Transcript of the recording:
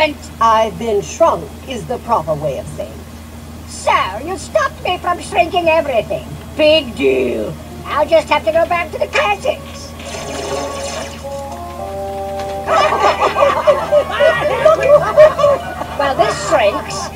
I've been shrunk, is the proper way of saying it. So, you stopped me from shrinking everything. Big deal. I'll just have to go back to the classics. well, this shrinks,